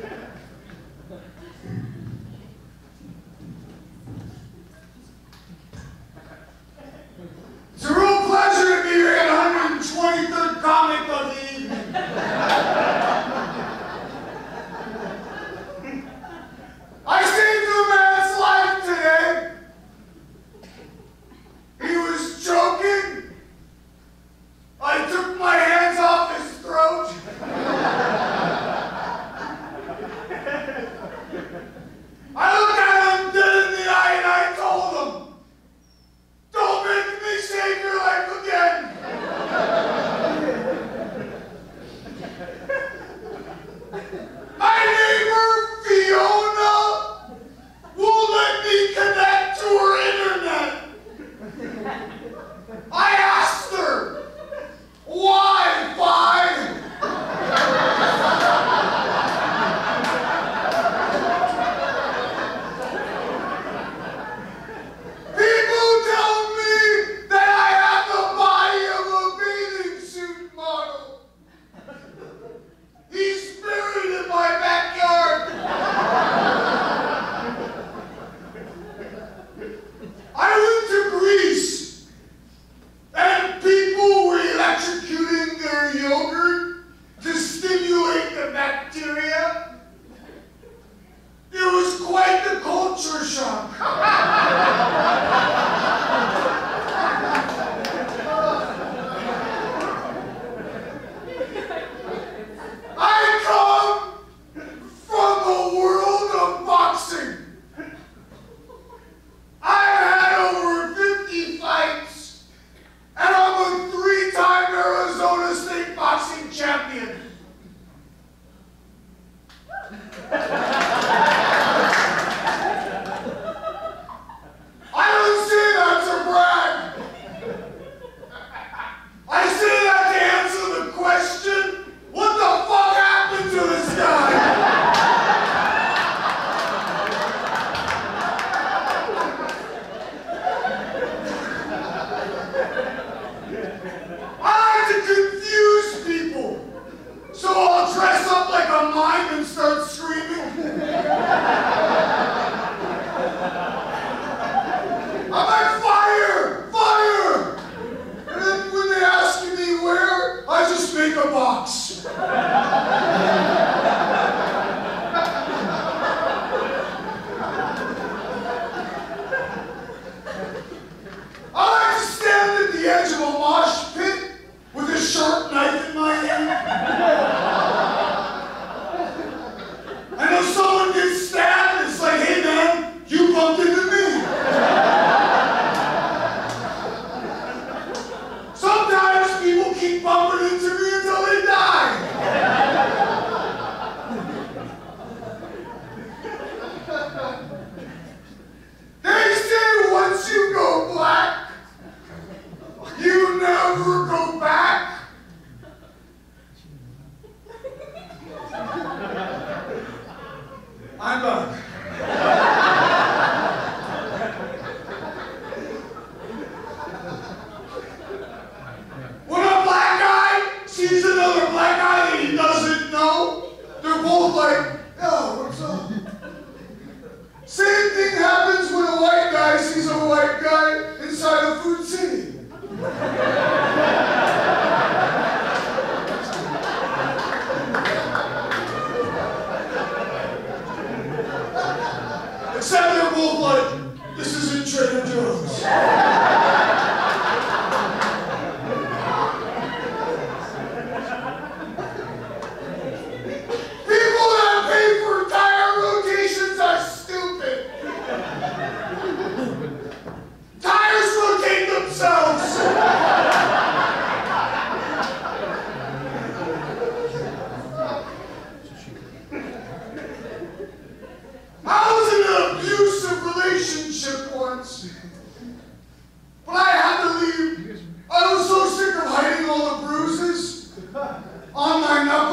Yeah. on my number.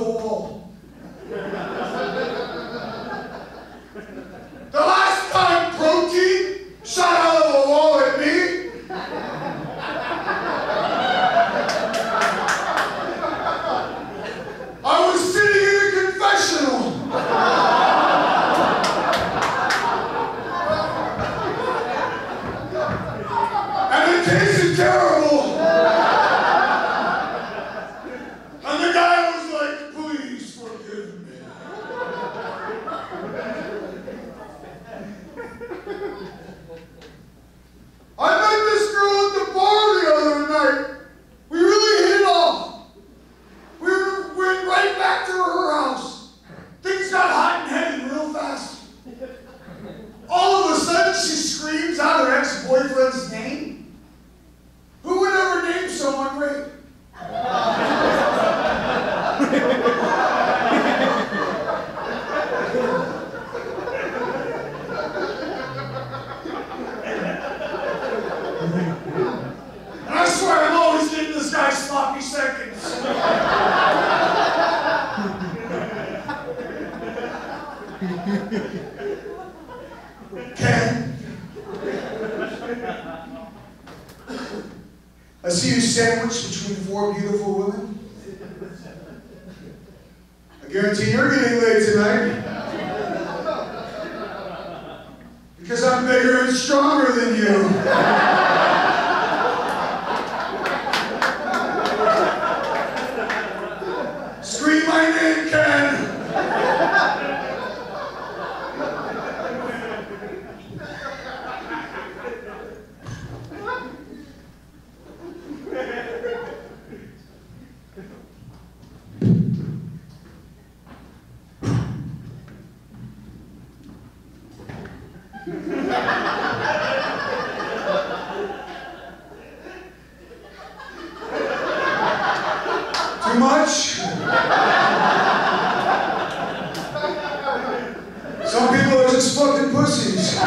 o, guarantee you're getting laid tonight. Because I'm bigger and stronger than you. Some people are just fucking pussies.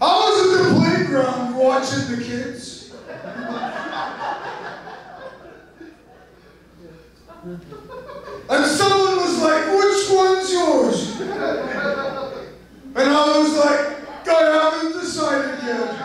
I was at the playground watching the kids. And someone was like, which one's yours? And I was like, God, I haven't decided yet.